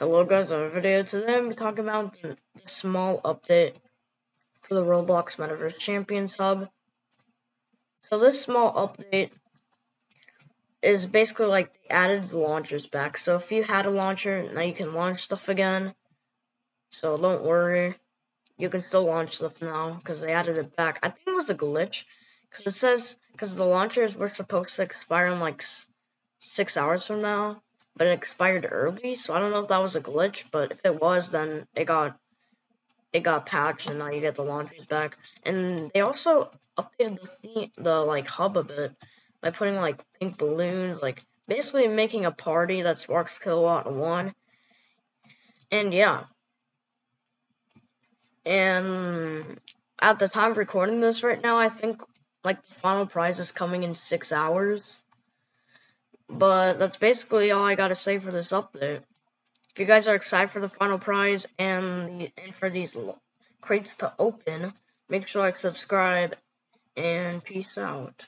Hello guys, another video. Today I'm talking about the, small update for the Roblox Metaverse Champions Hub. So this small update is basically like they added the launchers back. So if you had a launcher, now you can launch stuff again. So don't worry, you can still launch stuff now because they added it back. I think it was a glitch because it says because the launchers were supposed to expire in like six hours from now but it expired early, so I don't know if that was a glitch, but if it was, then it got it got patched and now you get the launchers back. And they also updated the the like hub a bit by putting like pink balloons, like basically making a party that sparks kilowatt one. And yeah. And at the time of recording this right now, I think like the final prize is coming in six hours. But that's basically all I gotta say for this update. If you guys are excited for the final prize and the and for these crates to open, make sure to subscribe and peace out.